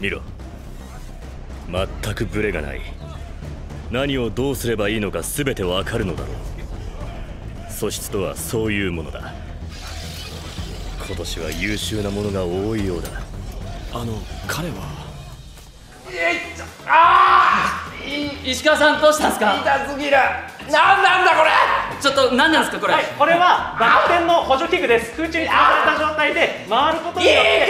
見ろ。全くブレがない。何をどうすればいいのか全てわかるのだろう。素質とはそういうものだ。今年は優秀なものが多いようだ。あの彼は？石川さんどうしたんですか？痛すぎる。なんなんだこれ！ちょっと何なんですかこれ、はいこれはバク転の補助器具です。空中に吊られた状態で回ることによって